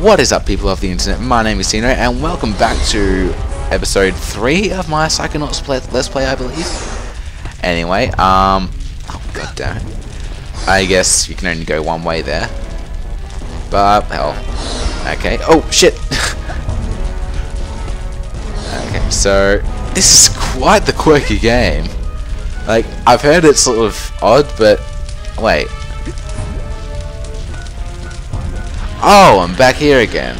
What is up people of the internet, my name is Teeno and welcome back to episode 3 of my Psychonauts play Let's Play I believe. Anyway, um, oh god damn it. I guess you can only go one way there. But, hell, okay, oh shit! okay, so, this is quite the quirky game. Like, I've heard it's sort of odd, but, wait, Oh, I'm back here again.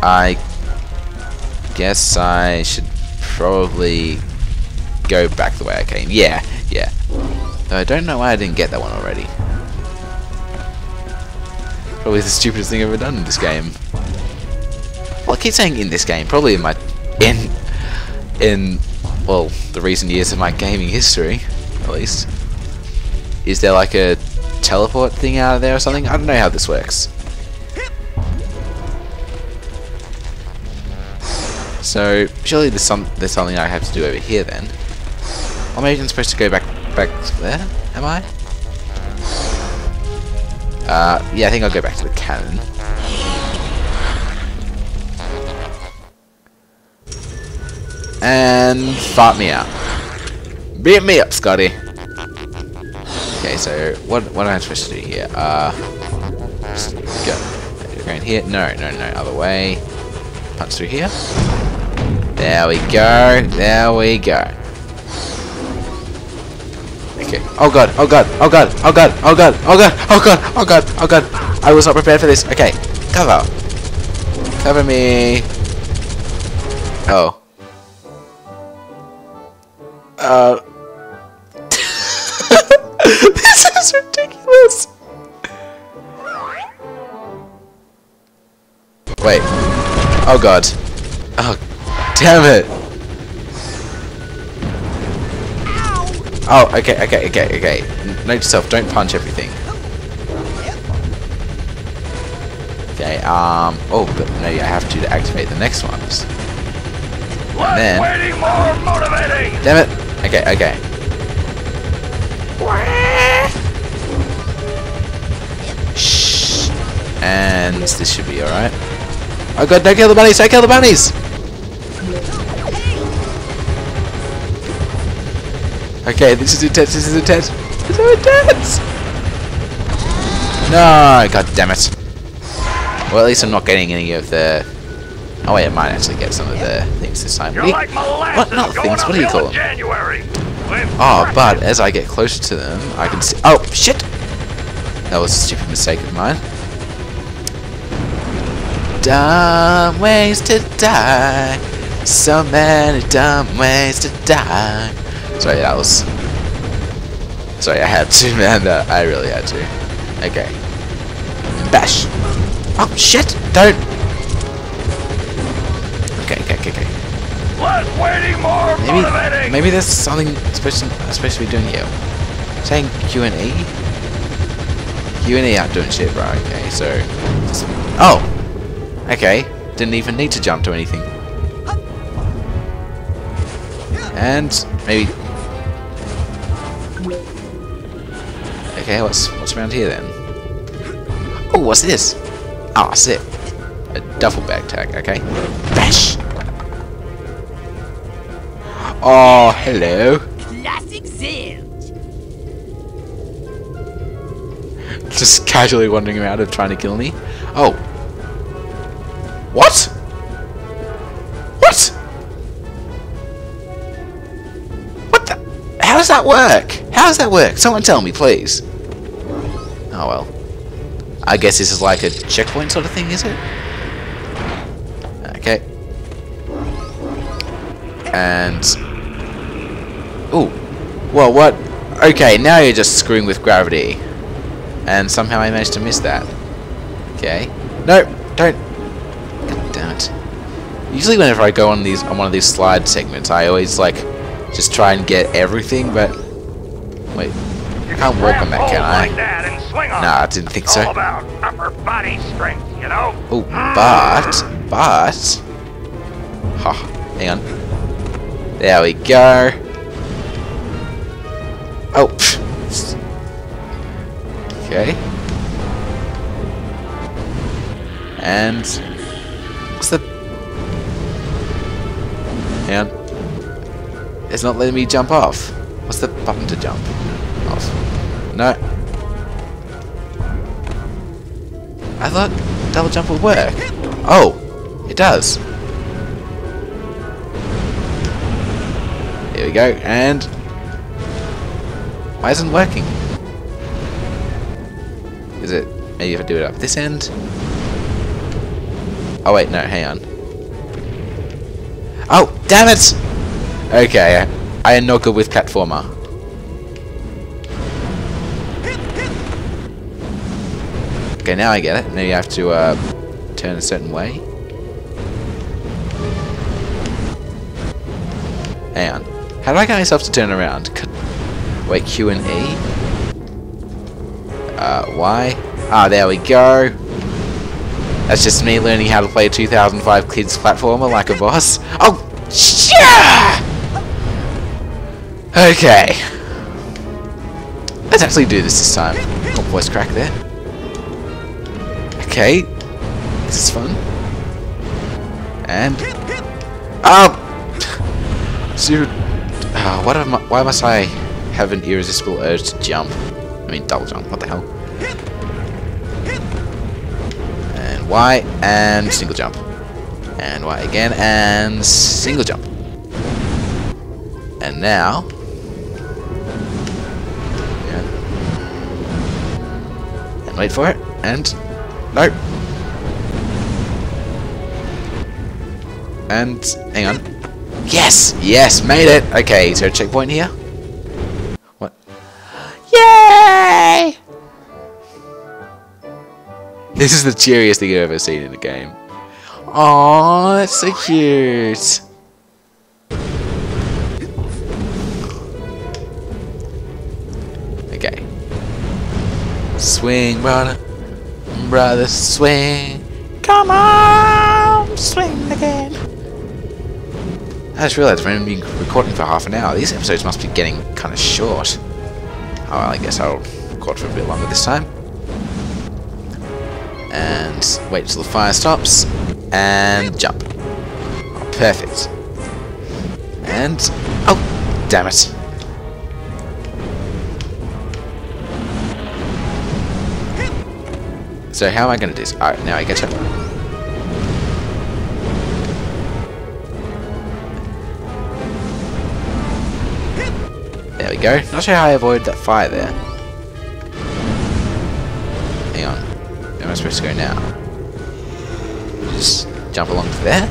I guess I should probably go back the way I came. Yeah, yeah. Though I don't know why I didn't get that one already. Probably the stupidest thing I've ever done in this game. Well, I keep saying in this game. Probably in my... In... In... Well, the recent years of my gaming history, at least. Is there like a teleport thing out of there or something? I don't know how this works. So surely there's some there's something I have to do over here then. Or maybe I'm supposed to go back back there? Am I? Uh, yeah, I think I'll go back to the cannon. And fart me out. Beat me up, Scotty. Okay, so what what am I supposed to do here? Uh, go. Going here? No, no, no. Other way. Punch through here. There we go. There we go. Okay. Oh god. Oh god. Oh god. Oh god. Oh god. Oh god. Oh god. Oh god. Oh god. I was not prepared for this. Okay. Cover. Cover me. Oh. Uh. this is ridiculous. Wait. Oh god. Oh, damn it. Oh, okay, okay, okay, okay. Note yourself, don't punch everything. Okay, um, oh, but no, I have to, to activate the next ones. And then, damn it. Okay, okay. Shh. And this should be alright. Oh god, don't kill the bunnies! Don't kill the bunnies! Okay, this is intense, this is intense. This is intense! No, god damn it. Well, at least I'm not getting any of the... Oh wait, I might actually get some of the things this time. What, you... what? Not things, what do you call them? January. Oh, but as I get closer to them, I can see... Oh, shit! That was a stupid mistake of mine. Dumb ways to die. So many dumb ways to die. Sorry, that was... Sorry, I had to, man. I really had to. Okay. Bash. Oh, shit! Don't... maybe, motivating. Maybe there's something supposed to, supposed to be doing here. Saying Q and E. Q and E aren't doing shit, bro. Okay, so. Oh. Okay. Didn't even need to jump to anything. And maybe. Okay, what's what's around here then? Oh, what's this? Ah, oh, sit. A duffel bag tag. Okay. Bash. Oh, hello. Classic Zilch. Just casually wandering around and trying to kill me. Oh. What? What? What the? How does that work? How does that work? Someone tell me, please. Oh well. I guess this is like a checkpoint sort of thing, is it? Okay. And Oh, well, what? Okay, now you're just screwing with gravity. And somehow I managed to miss that. Okay. No, don't. God damn it. Usually whenever I go on these on one of these slide segments, I always like just try and get everything, but wait, I can't walk on that, can I? Nah, I didn't think so. Strength, you know? Oh, but but, ha, hang on. There we go. Oh. Okay. And what's the Hang on. It's not letting me jump off. What's the button to jump off? No. I thought double jump would work. Oh, it does. Here we go, and why isn't it working? Is it maybe if I do it up this end? Oh wait, no, hang on. Oh, damn it! Okay, I am not good with platformer. Okay, now I get it. Now you have to uh, turn a certain way. Hang on. How do I get myself to turn around? Wait, Q and E? Uh, Y? Ah, there we go. That's just me learning how to play a 2005 kids platformer like a boss. Oh, yeah! Okay. Let's actually do this this time. Oh, voice crack there. Okay. This is fun. And... Oh! Dude. Oh, what am I, why must I have an irresistible urge to jump? I mean, double jump. What the hell? And Y, and single jump. And Y again, and single jump. And now... Yeah. And wait for it, and... Nope. And, hang on. Yes! Yes, made it! Okay, is there a checkpoint here? Yay! This is the cheeriest thing I've ever seen in a game. Oh, that's so cute! Okay. Swing, brother. Brother, swing. Come on! Swing again. I just realised we've been recording for half an hour. These episodes must be getting kind of short. I guess I'll record for a bit longer this time. And wait till the fire stops. And jump. Oh, perfect. And... Oh, damn it. So how am I going to do this? Alright, now I get it. Go. Not sure how I avoided that fire there. Hang on. Where am I supposed to go now? Just jump along to there?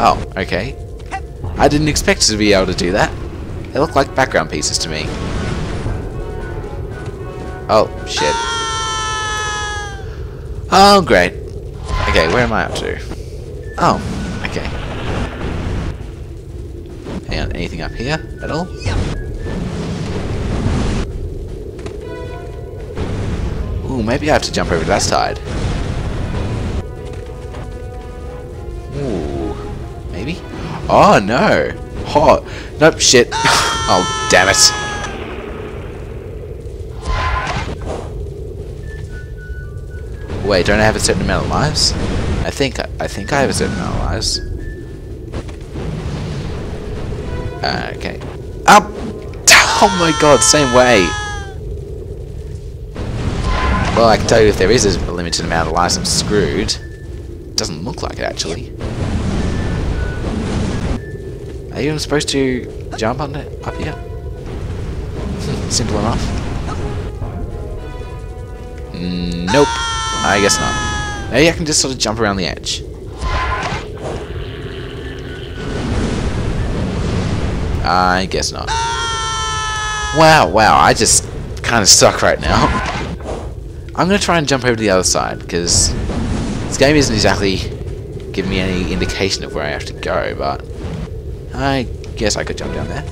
Oh, okay. I didn't expect to be able to do that. They look like background pieces to me. Oh, shit. Oh, great. Okay, where am I up to? Oh, okay. On, anything up here at all? Ooh, maybe I have to jump over to that side. Ooh, maybe? Oh, no. Oh, nope, shit. oh, damn it. Wait, don't I have a certain amount of lives? I think I think I have a certain amount of lives. Uh, okay. Up. Oh my god, same way. Well, I can tell you if there is a limited amount of lives, I'm screwed. Doesn't look like it actually. Are you even supposed to jump on it up here? Simple enough. Nope. I guess not. Maybe I can just sort of jump around the edge. I guess not. Wow, wow, I just kind of suck right now. I'm going to try and jump over to the other side, because this game isn't exactly giving me any indication of where I have to go, but I guess I could jump down there.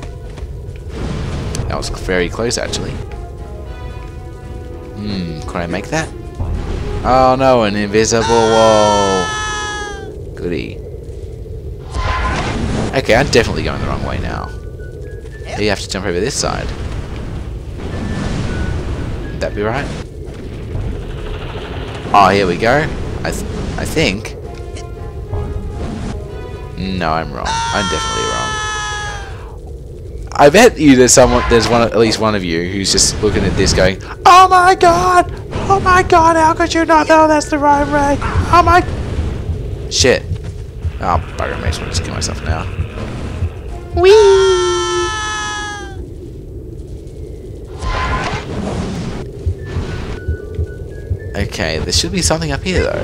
That was very close, actually. Hmm, could I make that? Oh no, an invisible wall. Goody. Okay, I'm definitely going the wrong way now. You have to jump over this side. Would that be right? Oh, here we go. I, th I think. No, I'm wrong. I'm definitely wrong. I bet you there's someone, there's one, at least one of you who's just looking at this going, Oh my god! Oh my god, how could you not know that's the right way? Oh my... Shit. Oh, bugger, makes me just kill myself now. Whee! Okay, there should be something up here though.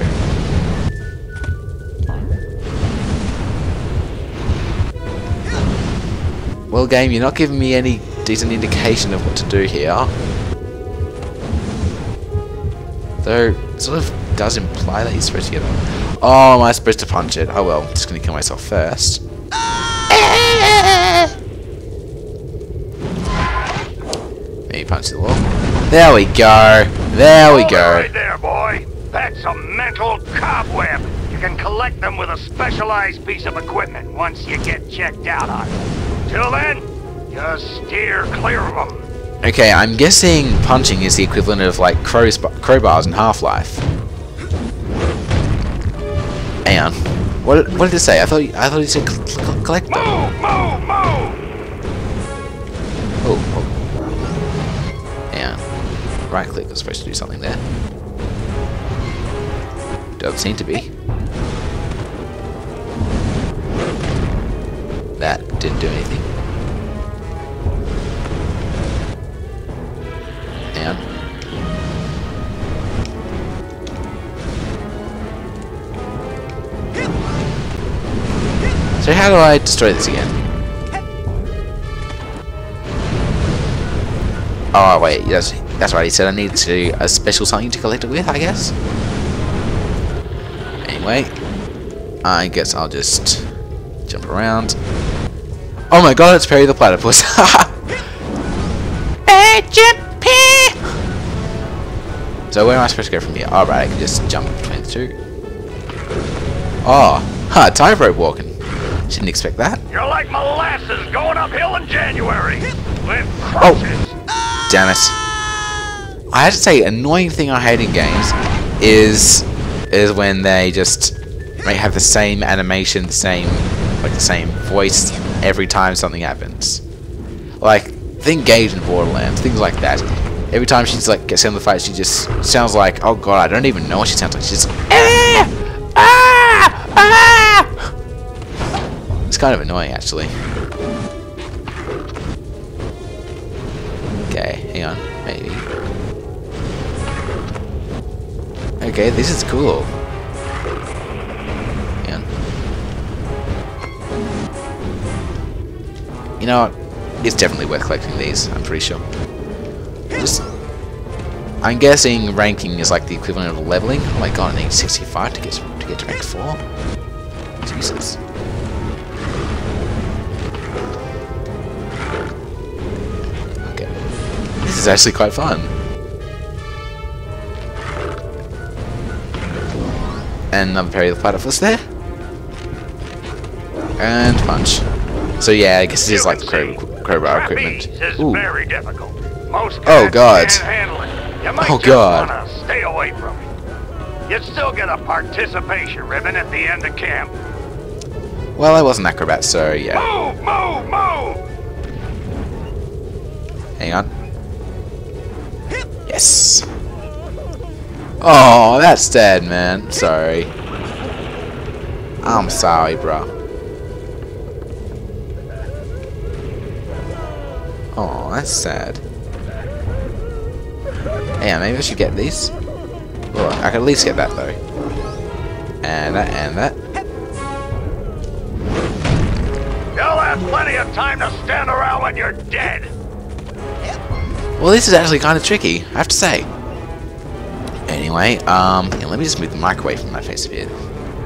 Well, game, you're not giving me any decent indication of what to do here. Though, sort of does imply that you're supposed to get on. Oh, am I supposed to punch it? Oh well, just gonna kill myself first. Maybe punch the wall. There we go. There we go. Right there, boy. That's a mental cobweb. You can collect them with a specialized piece of equipment once you get checked out on it. Till then, just steer clear of them. Okay, I'm guessing punching is the equivalent of like crowbars in Half-Life. Hang on. What, what did it say? I thought I thought it said collect them. Move, move, move! Oh, oh. Hang on. Right click is supposed to do something there. Doesn't seem to be. That didn't do anything. On. So how do I destroy this again? Oh wait, yes, that's right. He said I need to a special something to collect it with. I guess. Anyway, I guess I'll just jump around. Oh my god, it's Perry the Platypus. hey, Jippy! So where am I supposed to go from here? Alright, I can just jump between the two. Oh, ha, tightrope walking. Didn't expect that. You're like molasses going uphill in January. With oh, crutches. Damn it. I have to say, annoying thing I hate in games is is when they just may have the same animation, the same like the same voice every time something happens. Like think Gaige in Borderlands, things like that. Every time she's like gets in the fight, she just sounds like oh god, I don't even know what she sounds like. She's just ah, ah, ah. It's kind of annoying actually. Okay, hang on, Okay, this is cool. You know? It's definitely worth collecting these, I'm pretty sure. Just I'm guessing ranking is like the equivalent of leveling. Oh my god, I need 65 to get to get to rank 4. Jesus. Okay. This is actually quite fun. And another Perry the Platypus there. And punch. So yeah, I guess it is like the crow, crowbar equipment. Ooh. very difficult. Most Oh, God. can't handle it. You might Oh, God. stay away from it. You'd still get a participation ribbon at the end of camp. Well, I was an acrobat, so yeah. Move, move, move! Hang on. Yes. Oh, that's dead, man. Sorry. I'm sorry, bro. Oh, that's sad. Yeah, maybe I should get these. Well, I can at least get that though. And that, and that. You'll have plenty of time to stand around when you're dead. Well, this is actually kind of tricky, I have to say. Anyway, um, yeah, let me just move the mic away from my face a bit.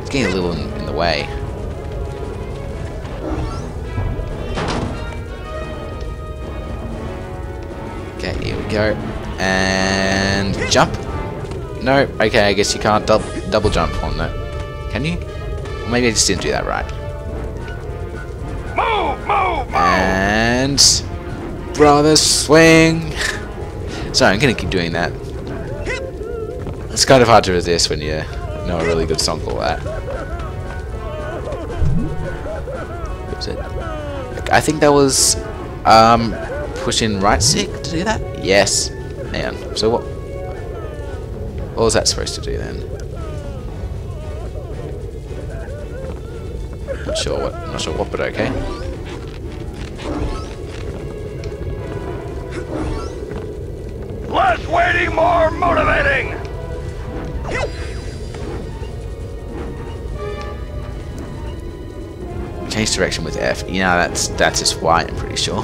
It's getting a little in, in the way. Okay, here we go. And jump. No, okay, I guess you can't dub double jump on that. Can you? Or maybe I just didn't do that right. Move, move, move! And brother swing. Sorry, I'm gonna keep doing that. It's kind of hard to resist when you know a really good song like that. It? I think that was um, pushing right stick to do that. Yes. On. So what? What was that supposed to do then? Not sure what. Not sure what, but okay. Less waiting, more motivating! Change direction with F. You know that's that's just why I'm pretty sure.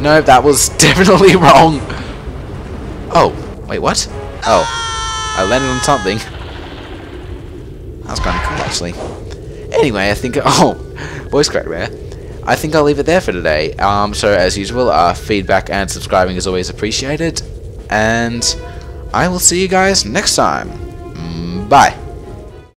No, that was definitely wrong. Oh, wait, what? Oh, I landed on something. That was kind of cool, actually. Anyway, I think oh, voice crack there. I think I'll leave it there for today. Um, so as usual, uh, feedback and subscribing is always appreciated, and I will see you guys next time. Mm, bye.